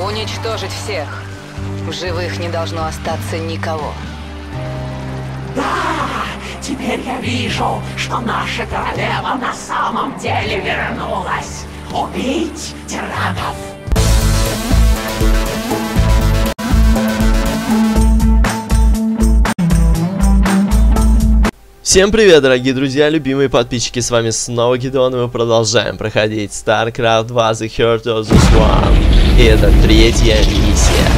Уничтожить всех. В живых не должно остаться никого. Да, теперь я вижу, что наша королева на самом деле вернулась. Убить тиранов. Всем привет, дорогие друзья, любимые подписчики, с вами снова Гидон, и мы продолжаем проходить StarCraft 2 The Heart of the Swan. И это третья миссия.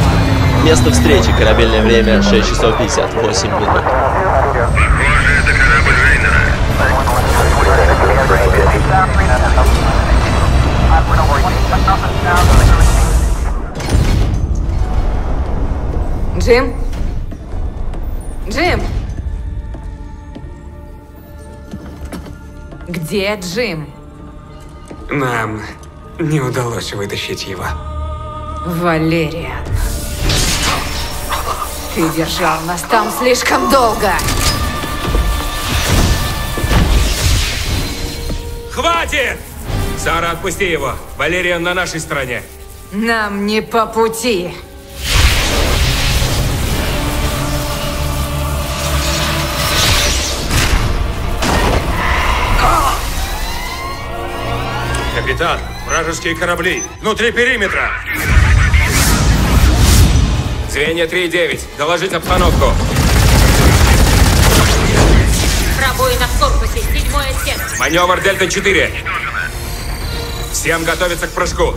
Место встречи, корабельное время 6 часов 58 минут. Похоже, это корабль Рейнера. Джим? Джим? Где Джим? Нам не удалось вытащить его. Валериан. Ты держал нас там слишком долго. Хватит! Сара, отпусти его. Валериан на нашей стороне. Нам не по пути. Капитан, вражеские корабли. Внутри периметра. Звенья 3-9. Доложить обстановку. Пробоина в корпусе, седьмой отсек. Маневр Дельта-4. Всем готовиться к прыжку.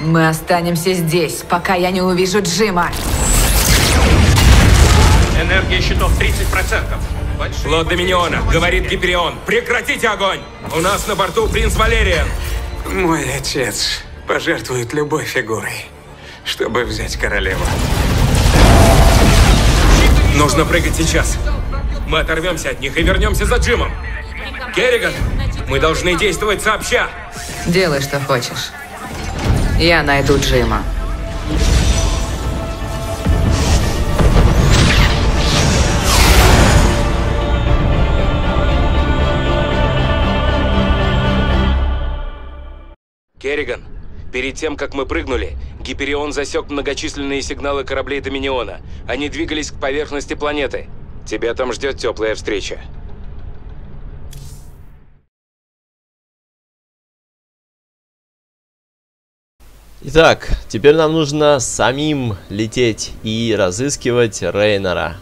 Мы останемся здесь, пока я не увижу Джима. Энергия щитов 30%. Флот Доминиона, говорит Гиперион. Прекратите огонь! У нас на борту принц Валериан. Мой отец пожертвует любой фигурой, чтобы взять королеву. Нужно прыгать сейчас. Мы оторвемся от них и вернемся за Джимом. Керриган, мы должны действовать сообща. Делай, что хочешь. Я найду Джима. Керриган, перед тем, как мы прыгнули, Гиперион засек многочисленные сигналы кораблей Доминиона. Они двигались к поверхности планеты. Тебя там ждет теплая встреча. Итак, теперь нам нужно самим лететь и разыскивать Рейнера.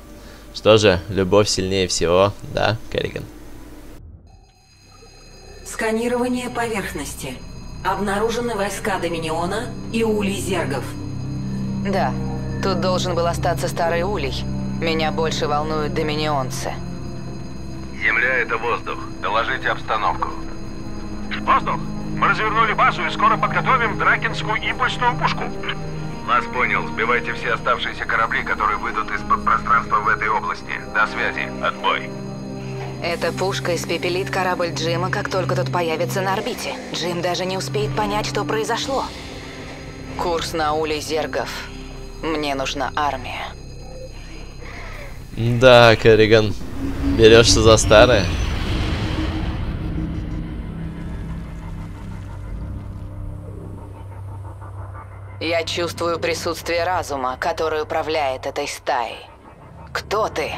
Что же, любовь сильнее всего, да, Керриган? Сканирование поверхности. Обнаружены войска Доминиона и улей зергов. Да, тут должен был остаться старый улей. Меня больше волнуют доминионцы. Земля — это воздух. Доложите обстановку. Воздух! Мы развернули базу и скоро подготовим дракенскую импульсную пушку. Вас понял. Сбивайте все оставшиеся корабли, которые выйдут из-под пространства в этой области. До связи. Отбой. Эта пушка испепелит корабль Джима, как только тот появится на орбите. Джим даже не успеет понять, что произошло. Курс на улей зергов. Мне нужна армия. Да, Керриган, берешься за старое? Я чувствую присутствие разума, который управляет этой стаей. Кто ты?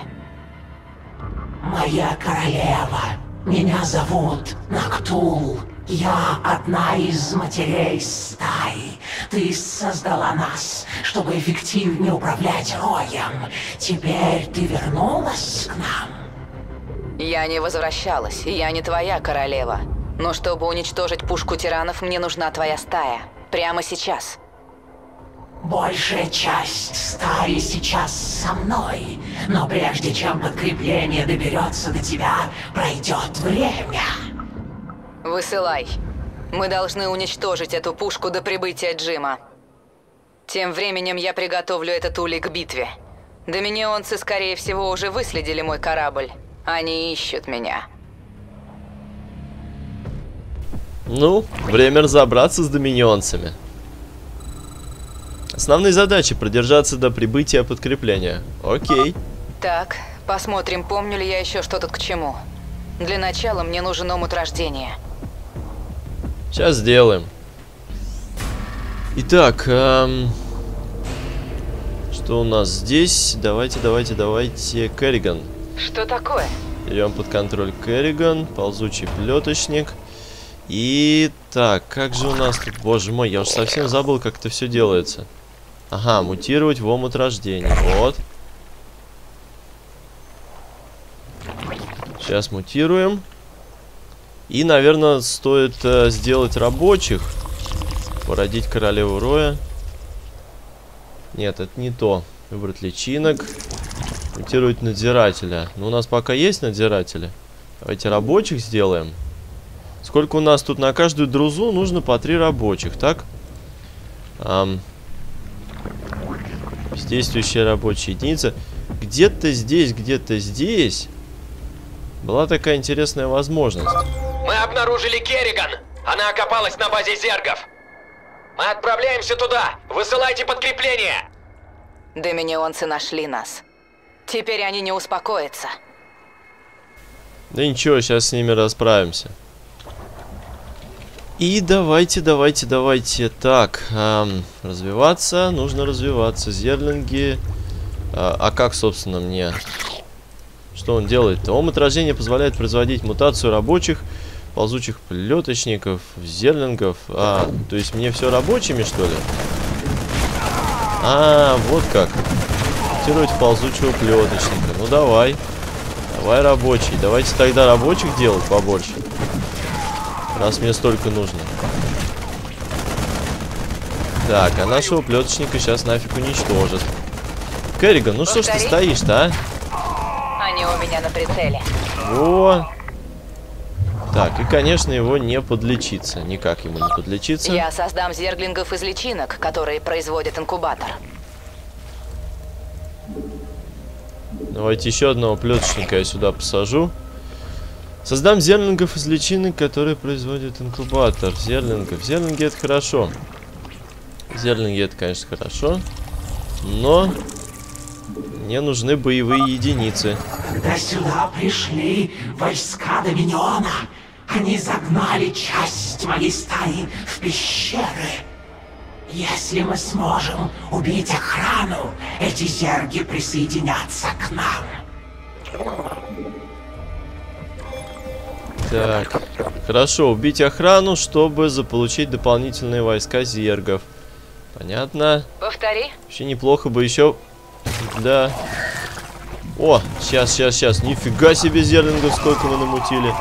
Моя королева. Меня зовут Нактул. Я одна из матерей стаи. Ты создала нас, чтобы эффективнее управлять роем. Теперь ты вернулась к нам. Я не возвращалась, я не твоя королева. Но чтобы уничтожить пушку тиранов, мне нужна твоя стая. Прямо сейчас. Большая часть стаи сейчас со мной, но прежде чем подкрепление доберется до тебя, пройдет время. Высылай. Мы должны уничтожить эту пушку до прибытия Джима. Тем временем я приготовлю этот улей к битве. Доминионцы, скорее всего, уже выследили мой корабль. Они ищут меня. Ну, время разобраться с доминионцами. Основные задачи продержаться до прибытия подкрепления. Окей. Так, посмотрим, помню ли я еще что тут к чему. Для начала мне нужен омут рождения. Сейчас сделаем. Итак, эм, что у нас здесь? Давайте, давайте, давайте. Керриган. Что такое? Берем под контроль Керриган, ползучий плеточник. И так, как же у нас тут... Боже мой, я уже совсем забыл, как это все делается. Ага, мутировать в омут рождения. Вот. Сейчас мутируем. И, наверное, стоит э, сделать рабочих. Породить королеву Роя. Нет, это не то. Выбрать личинок. Мутировать надзирателя. Ну, у нас пока есть надзиратели. Давайте рабочих сделаем. Сколько у нас тут на каждую друзу нужно по три рабочих, так? Ам. Действующая рабочая единица. Где-то здесь, где-то здесь была такая интересная возможность. Мы обнаружили Керриган. Она окопалась на базе зергов. Мы отправляемся туда. Высылайте подкрепление. Доминионцы нашли нас. Теперь они не успокоятся. Да ничего, сейчас с ними расправимся. И давайте, давайте, давайте. Так, эм, развиваться. Нужно развиваться. Зерлинги. А, а как, собственно, мне... Что он делает? Ом отражения позволяет производить мутацию рабочих, ползучих плеточников, зерлингов. А, то есть мне все рабочими, что ли? А, вот как. Мутировать ползучего плеточника. Ну давай. Давай рабочий. Давайте тогда рабочих делать побольше. Раз мне столько нужно. Так, а нашего плеточника сейчас нафиг уничтожат. Керриган, ну что ж ты стоишь-то, а? Они у меня на прицеле. О! Так, и, конечно, его не подлечиться. Никак ему не подлечиться. Я создам зерглингов из личинок, которые производят инкубатор. Давайте еще одного плеточника я сюда посажу. Создам зерлингов из личинок, которые производят инкубатор. Зерлингов. Зерлинги это хорошо. Зерлинги это, конечно, хорошо. Но мне нужны боевые единицы. Когда сюда пришли войска Доминиона, они загнали часть моей стаи в пещеры. Если мы сможем убить охрану, эти зерги присоединятся к нам. Так, хорошо, убить охрану, чтобы заполучить дополнительные войска зергов. Понятно. Повтори. Вообще неплохо бы еще... Да. О, сейчас, сейчас, сейчас. Нифига себе зерлингов сколько мы намутили.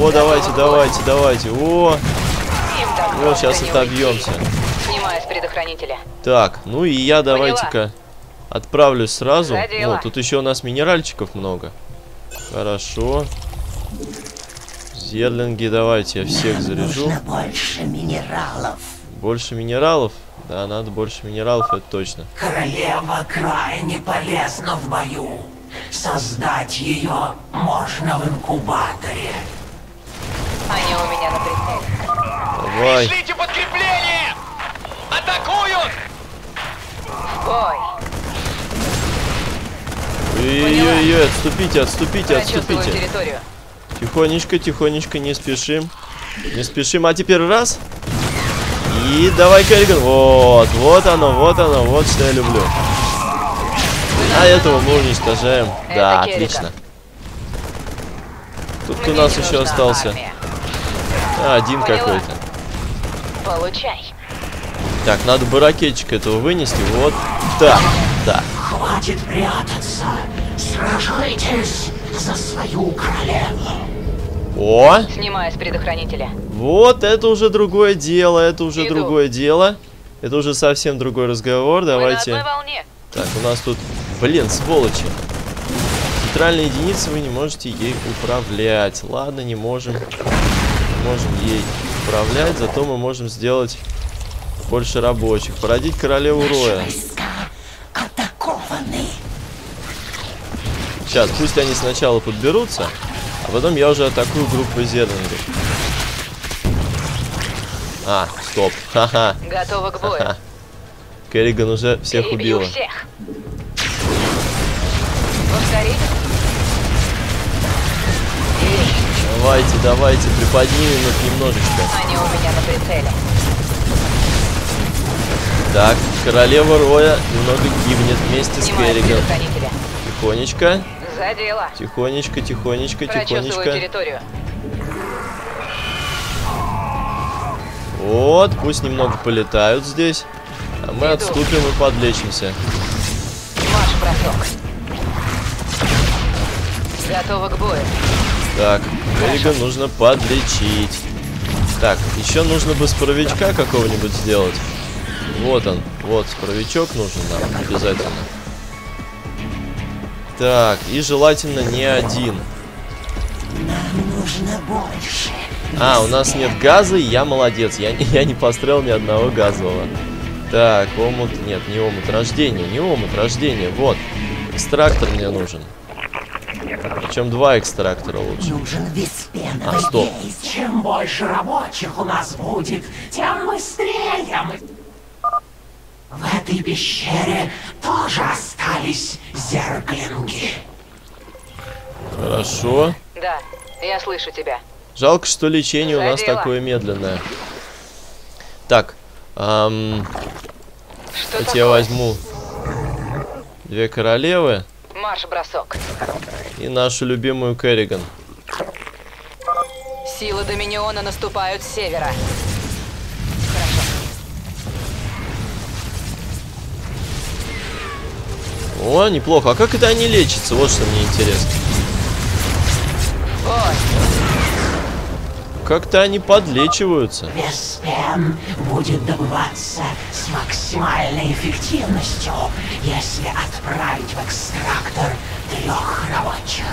О, давайте, давайте, давайте. О, о, сейчас отобьемся. Снимаю с предохранителя. Так, ну и я давайте-ка отправлюсь сразу. О, тут еще у нас минеральчиков много. Хорошо. Зерлинги, давайте я всех заряжу. Нужно больше минералов. Больше минералов? Да, надо больше минералов, это точно. Королева крайне полезна в бою. Создать ее можно в инкубаторе. Они у меня на прицеле. Давай. Шлите подкрепление! Атакуют! Бой. Ой-ой-ой, отступите, отступите, отступите. территорию. Тихонечко, тихонечко, не спешим. Не спешим. А теперь раз. И давай, Керриган. Вот, вот оно, вот оно, вот что я люблю. А этого мы уничтожаем. Это Да, Керриган. отлично. Тут Мне у нас еще остался. армия. А, один какой-то. Получай. Так, надо бы ракетчик этого вынести. Вот так. Да. Хватит прятаться. Сражайтесь за свою королеву. О! Снимаю с предохранителя. Вот это уже другое дело. Это уже Иду. другое дело. Это уже совсем другой разговор. Мы на Давайте. одной волне. Так, у нас тут... Блин, сволочи. Центральная единица, вы не можете ей управлять. Ладно, не можем. Не можем ей управлять, зато мы можем сделать больше рабочих. Породить королеву Роя. Сейчас, пусть они сначала подберутся, а потом я уже атакую группу зерлингов. А, стоп. Ха-ха. Готова к бою. Ха-ха. Керриган уже всех Перебью убила. всех. Давайте, давайте, приподнимем их немножечко. Они у меня на прицеле. Так, королева Роя немного гибнет вместе с Снимаю Керриган. предохранителя. Тихонечко, За дело. тихонечко, тихонечко, тихонечко. территорию. Вот, пусть немного полетают здесь. А мы Иду. отступим и подлечимся. Марш, бросок. Готова к бою. Так, Керриган нужно подлечить. Так, еще нужно бы споровичка какого-нибудь сделать. Вот он, вот споровичок нужен нам обязательно. Так, и желательно не один. Нам нужно больше. А, у нас нет газа, и я молодец. Я, не- я не построил ни одного газового. Так, омут... Нет, не омут рождения, не омут рождения. Вот, экстрактор мне нужен. Причем два экстрактора лучше. Нужен А, стоп. Чем больше рабочих у нас будет, тем быстрее мы... В этой пещере тоже остались зерглинги. Хорошо. Да, я слышу тебя. Жалко, что лечение у нас Задела. такое медленное. Так, ам, Что давайте такое? я возьму две королевы Марш, бросок. и нашу любимую Керриган. Силы Доминиона наступают с севера. О, неплохо. А как это они лечатся? Вот что мне интересно. Как-то они подлечиваются. Виспен будет добываться с максимальной эффективностью, если отправить в экстрактор трех рабочих.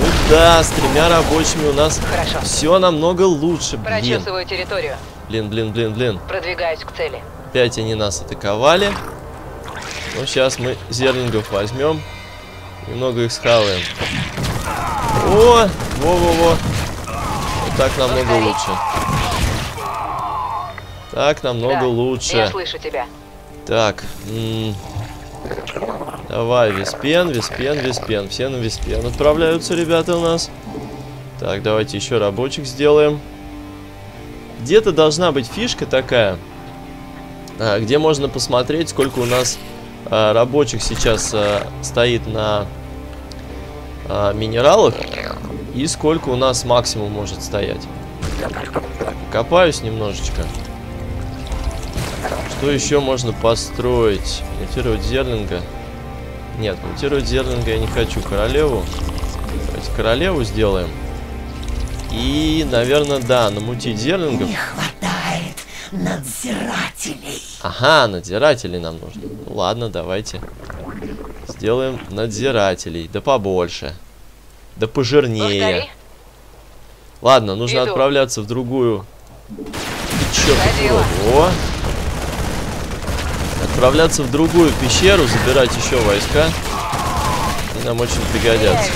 Ну да, с тремя рабочими у нас Хорошо. все намного лучше. Блин, прочесываю территорию. блин, блин, блин, блин. Продвигаюсь к цели. Опять они нас атаковали. Ну, сейчас мы зерлингов возьмем. Немного их схаваем. О, во-во-во. Вот так намного лучше. Так намного да, лучше. Я слышу тебя. Так. Давай, Виспен, Виспен, Виспен. Все на Виспен отправляются, ребята, у нас. Так, давайте еще рабочих сделаем. Где-то должна быть фишка такая, а, где можно посмотреть, сколько у нас рабочих сейчас а, стоит на а, минералах и сколько у нас максимум может стоять. Копаюсь немножечко. Что еще можно построить? Мутировать зерлинга. Нет, мутировать зерлинга я не хочу. Королеву. Давайте королеву сделаем. И, наверное, да, намутить зерлингов. Не хватает надзирателей. Ага, надзирателей нам нужно. Ну ладно, давайте. Сделаем надзирателей. Да побольше. Да пожирнее. Повтори. Ладно, нужно Иду. отправляться в другую. Дело. О! Отправляться в другую пещеру, забирать еще войска. И нам очень пригодятся.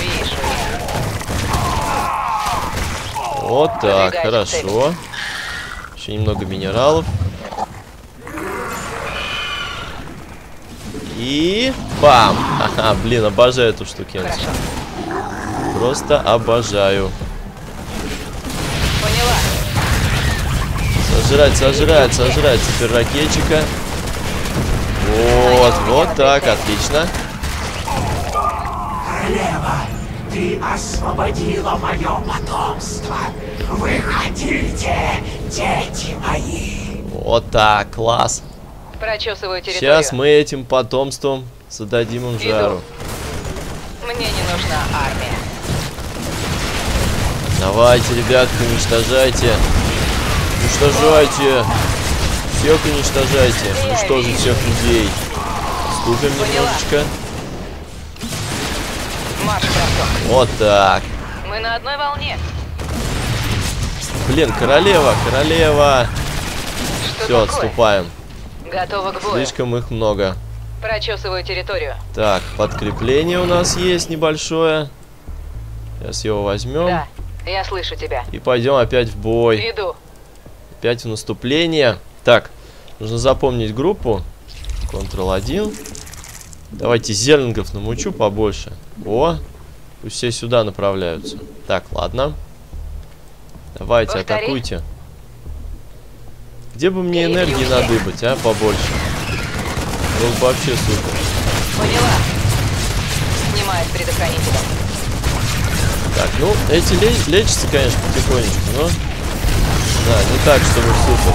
Вот так, Продвигаюсь к хорошо. Еще немного минералов. И бам! Ага, блин, обожаю эту штукенцию. Хорошо. Просто обожаю. Поняла. Сожрать, сожрать, сожрать теперь ракетчика. Вот, вот так, отлично. Королева, ты освободила мое потомство. Выходите, дети мои. Вот так, класс. Прочесываю территорию. Сейчас мы этим потомством зададим им Иду. жару. Мне не нужна армия. Давайте, ребятки, уничтожайте. Уничтожайте. Всех уничтожайте. Уничтожить всех людей. Ступим немножечко. Марш. Вот так. Мы на одной волне. Блин, королева, королева. Что Все, такое? отступаем. Готова к бою. Слишком их много. Прочесываю территорию. Так, подкрепление у нас есть небольшое. Сейчас его возьмем. Да, я слышу тебя. И пойдем опять в бой. Иду. Опять в наступление. Так, нужно запомнить группу. Ctrl-1. Давайте зерлингов намучу побольше. О, Пусть все сюда направляются. Так, ладно. Давайте, Повтори. атакуйте. Где бы мне энергии надыбать, а, побольше? Был бы вообще супер. Поняла. Снимает предохранителя. Так, ну, эти ле- лечатся, конечно, потихонечку, но... Да, не так, чтобы супер.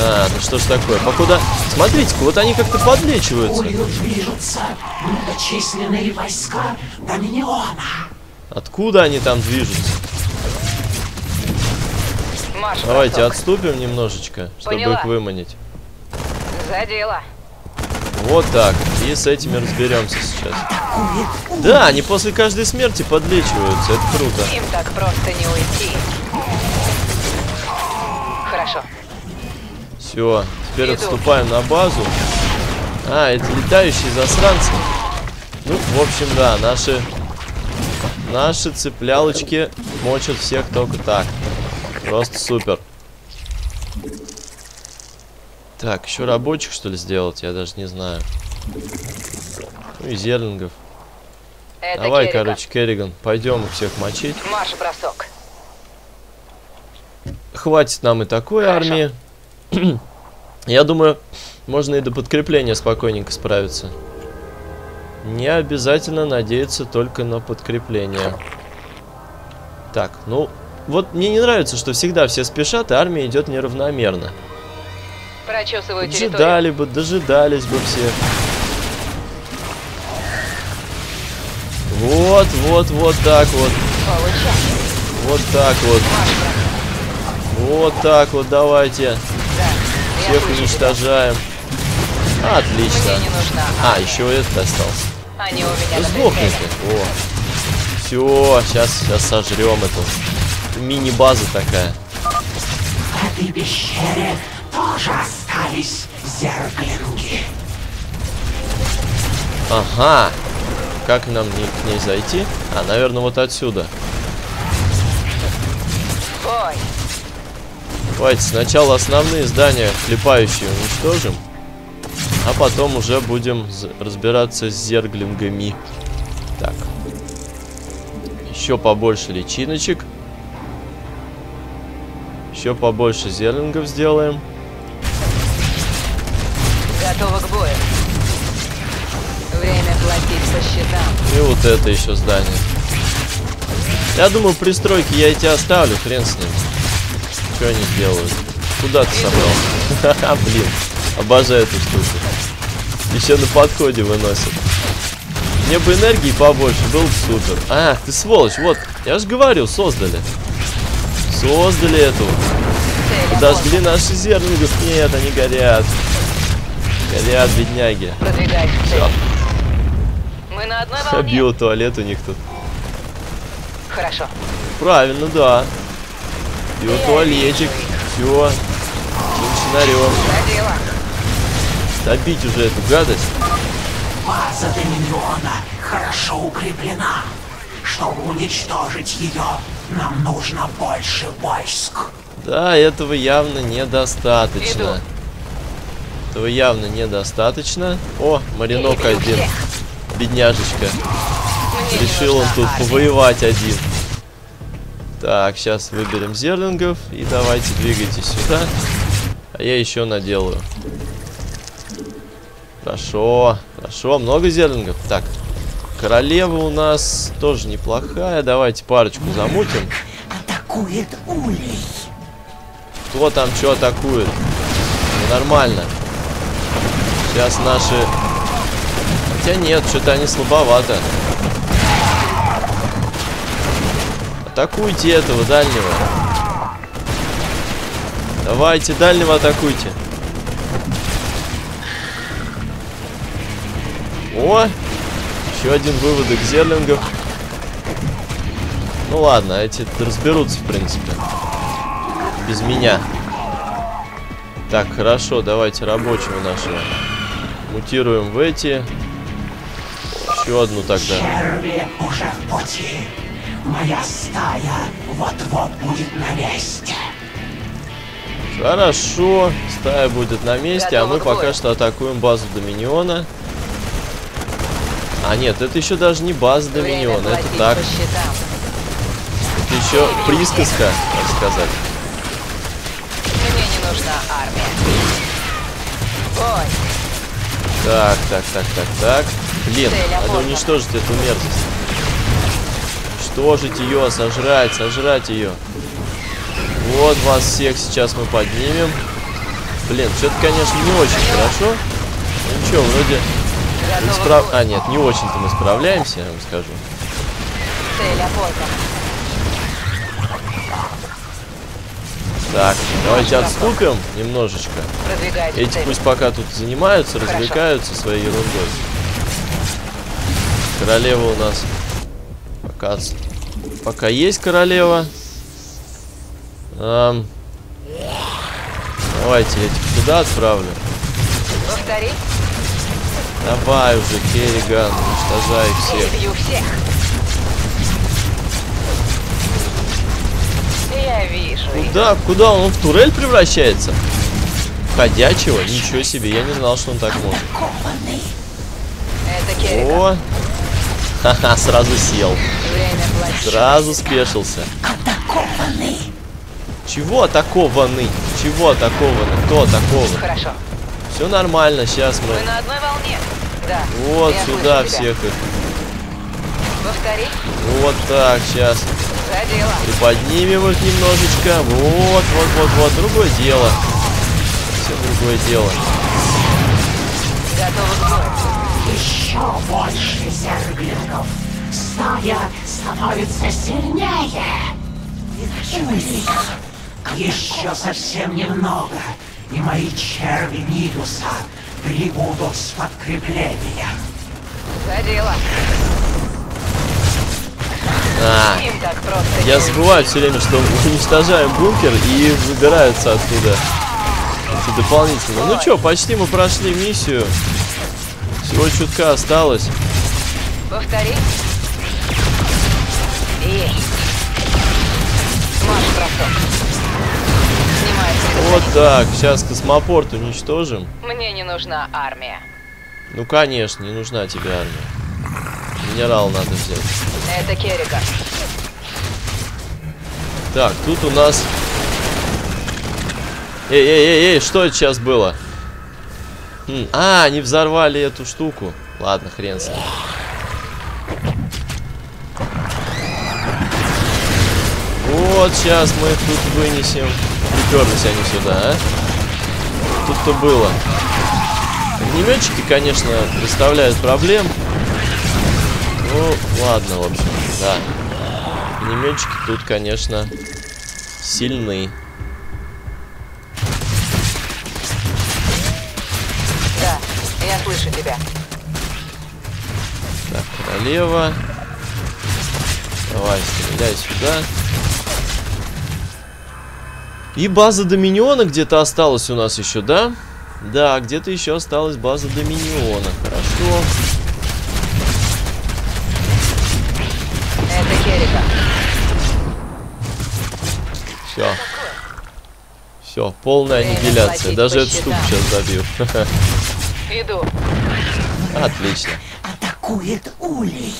А, ну что ж такое? Покуда... Смотрите-ка, вот они как-то подлечиваются. Движутся многочисленные войска Доминиона. Откуда они там движутся? Марш, Давайте бросок. отступим немножечко, чтобы Поняла. их выманить. За дело. Вот так. И с этими разберемся сейчас. Да, они после каждой смерти подлечиваются. Это круто. Им так просто не уйти. Хорошо. Все, теперь Иду. отступаем на базу. А, это летающие засранцы. Ну, в общем, да, наши... Наши цеплялочки мочат всех только так. Просто супер. Так, еще рабочих, что ли, сделать? Я даже не знаю. Ну и зерлингов. Это Давай, Керриган. короче, Керриган, пойдем их всех мочить. Марш, бросок. Хватит нам и такой армии. Я думаю, можно и до подкрепления спокойненько справиться. Не обязательно надеяться только на подкрепление. Так, ну, вот мне не нравится, что всегда все спешат, и армия идет неравномерно. Прочесываю территорию. Ждали бы, дожидались бы все. Вот, вот, вот так вот. Получай. Вот так вот. Вот так вот, давайте. Да. Всех уничтожаем. Отлично. Мне не нужна. А, еще этот остался. Они у меня Ну, на сдохните. прицеле. О. Все, сейчас, сейчас сожрем эту. Мини-база такая. В этой пещере тоже остались зерглинги. Ага. Как нам не- к ней зайти? А, наверное, вот отсюда. Ой, Давайте сначала основные здания хлепающие уничтожим. А потом уже будем разбираться с зерглингами. Так. Еще побольше личиночек. Еще побольше зерлингов сделаем. готова к бою. Время платить по счетам. И вот это еще здание. Я думаю, пристройки я эти оставлю, хрен с ним. Что они делают? Куда ты собрался? Ха-ха, блин. Обожаю эту штуку. Еще на подходе выносят. Мне бы энергии побольше, был бы супер. А, ты сволочь, вот. Я же говорю, создали. Создали эту. Подожгли наши зернингов. Нет, они горят. Горят, бедняги. Цели. Мы на одной волне. Биотуалет у них тут. Хорошо. Правильно, да. Биотуалетик. Все. Дело. Добить уже эту гадость. База Доминиона хорошо укреплена. Чтобы уничтожить ее, нам нужно больше войск. Да, этого явно недостаточно. Иду. Этого явно недостаточно. О, Маринок один. Бедняжечка. Мне не Решил он тут армия. повоевать один. Так, сейчас выберем зерлингов. И давайте двигайтесь сюда. А я еще наделаю. Хорошо, хорошо. Много зерлингов. Так, королева у нас тоже неплохая. Давайте парочку замутим. Атакует улей. Кто там что атакует? Ну, нормально. Сейчас наши... Хотя нет, что-то они слабовато. Атакуйте этого дальнего. Давайте, дальнего атакуйте. О! Еще один выводок зерлингов. Ну ладно, эти разберутся, в принципе. Без меня. Так, хорошо, давайте рабочего нашего. Мутируем в эти. Еще одну тогда. Черви уже в пути. Моя стая вот-вот будет на месте. Хорошо, стая будет на месте, а мы бою. пока что атакуем базу Доминиона. А нет, это еще даже не база Время Доминиона, это так. Это еще присказка, так сказать. Мне не нужна армия. Ой, Так, так, так, так, так. Блин, надо уничтожить эту мерзость. Уничтожить ее, сожрать, сожрать ее. Вот вас всех сейчас мы поднимем. Блин, что-то, конечно, не очень хорошо. Ну ничего, вроде... готова Справ... к А, нет, не очень-то мы справляемся, я вам скажу. Опорна. Так, давайте отступим немножечко. Эти пусть пока тут занимаются, Хорошо. развлекаются своей ерундой. Королева у нас пока, пока есть королева. Ам, давайте я этих туда отправлю. Повтори. Давай уже, Керриган, уничтожай всех. Всех. Я вижу их. Куда, куда он? В турель превращается? Ходячего? Ничего себе, я не знал, что он так может. О! Ха-ха, сразу сел. Сразу спешился. Чего атакованы? Чего атакованы? Кто атакован? Хорошо. Все нормально, сейчас Мы мы... на одной волне. Да. Вот я сюда всех их. Повтори. Вот так, сейчас. За дело. Приподнимем их немножечко. Вот, вот, вот, вот. Другое дело. Все другое дело. Готовы к бою. Еще больше зерглингов. Стая становится сильнее. Еще совсем немного, и мои черви Нидуса прибудут с подкреплением. За дело. А, я забываю все время, что уничтожаем бункер и выбираются оттуда. Эти дополнительно. Ну что, почти мы прошли миссию. Всего чутка осталось. Повтори. Есть. Марш бросок. Вот так, сейчас космопорт уничтожим. Мне не нужна армия. Ну конечно, не нужна тебе армия. Минерал надо взять. Это Керриган. Так, тут у нас... Эй, эй, эй, эй, что это сейчас было? Хм, А, они взорвали эту штуку. Ладно, хрен с ним. Вот, сейчас мы их тут вынесем. Приперлись они сюда, а? Тут-то было. Огнеметчики, конечно, представляют проблем. Ну, ладно, в общем, да. Огнеметчики тут, конечно, сильны. Да, я слышу тебя. Так, королева. Давай, стреляй сюда. И база Доминиона где-то осталась у нас еще, да? Да, где-то еще осталась база Доминиона. Хорошо. Это Керриган. Все. Все, полная аннигиляция. Даже штуку счетам. сейчас забью. Иду. Отлично. Атакует улей.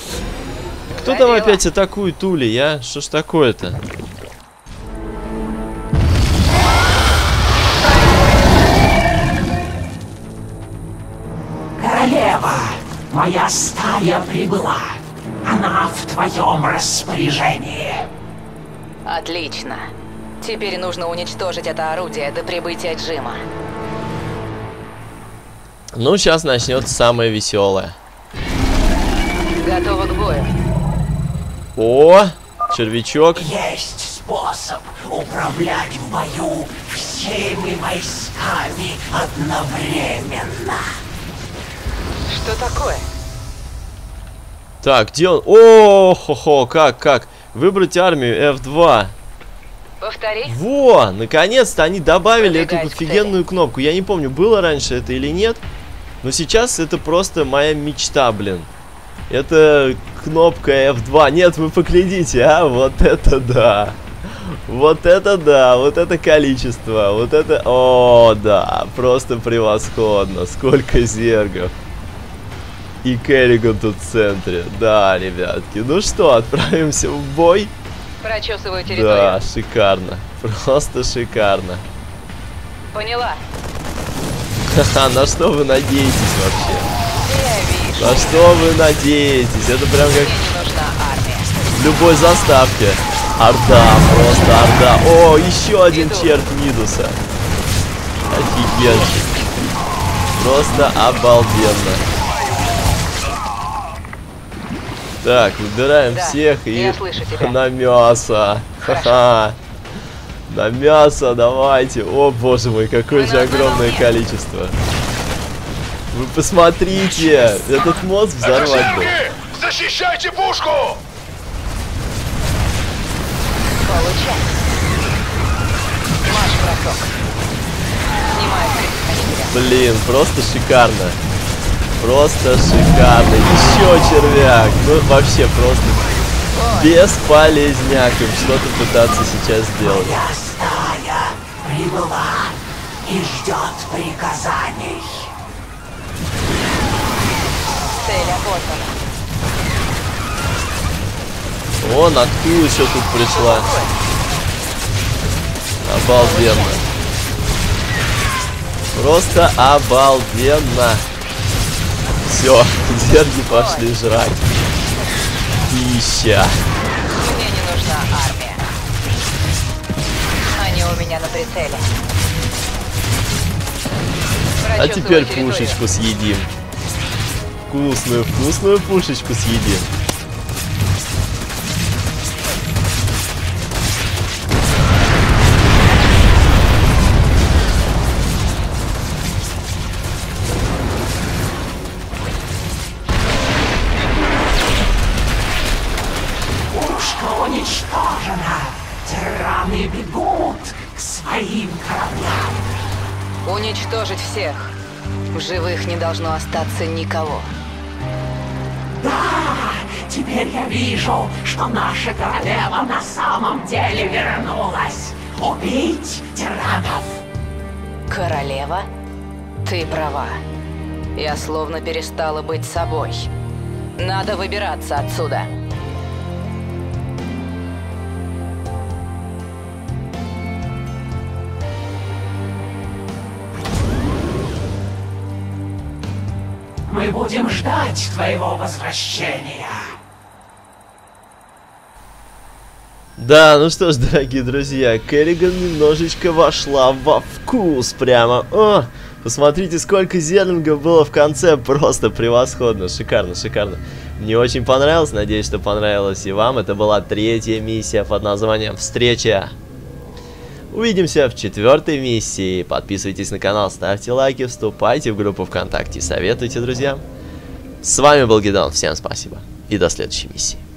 Кто там опять атакует Ули, я? Что ж такое-то? Моя стая прибыла. Она в твоем распоряжении. Отлично. Теперь нужно уничтожить это орудие до прибытия Джима. Ну, сейчас начнется самое веселое. Готова к бою. О, червячок. Есть способ управлять в бою всеми войсками одновременно. Что такое? Так, где он? О, хо, хо, как, как? Выбрать армию F2. Повтори. Во, наконец-то они добавили эту Продвигаюсь к офигенную кнопку. Я не помню, было раньше это или нет. Но сейчас это просто моя мечта, блин. Это кнопка F2. Нет, вы поглядите, а? Вот это да. Вот это да, вот это количество, вот это... О, да, просто превосходно. Сколько зергов. И Керриган тут в центре. Да, ребятки. Ну что, отправимся в бой? Прочесываю территорию. Да, шикарно. Просто шикарно. Поняла. Ха-ха, на что вы надеетесь вообще? На что вы надеетесь? Это прям как в любой заставке. Орда, просто орда. О, еще один Иду. черт Мидуса. Офигенский. Просто обалденно. Так, выбираем Да, всех и на мясо. Ха-ха. На мясо давайте. О, боже мой, какое Мы же огромное количество. Вы посмотрите, этот мост взорвать бы. Защищайте пушку! Получай. Маш бросок. Блин, просто шикарно. Просто шикарно. Еще червяк. Ну, вообще просто бесполезняк им что-то пытаться сейчас сделать. Моя стая прибыла и ждет приказаний. Цель опознана. Вон откуда еще тут пришла. Обалденно. Просто обалденно. Все, зерги пошли жрать. Пища. Мне не нужна армия. Они у меня на прицеле. А теперь пушечку съедим. Вкусную, вкусную пушечку съедим. Должно остаться никого. Да, теперь я вижу, что наша королева на самом деле вернулась. Убить тиранов. Королева? Ты права. Я словно перестала быть собой. Надо выбираться отсюда. Мы будем ждать твоего возвращения. Да, ну что ж, дорогие друзья, Керриган немножечко вошла во вкус прямо. О, посмотрите, сколько зерлингов было в конце, просто превосходно, шикарно, шикарно. Мне очень понравилось, надеюсь, что понравилось и вам. Это была третья миссия под названием «Встреча». Увидимся в четвертой миссии. Подписывайтесь на канал, ставьте лайки, вступайте в группу ВКонтакте советуйте друзьям. С вами был Гидон, всем спасибо и до следующей миссии.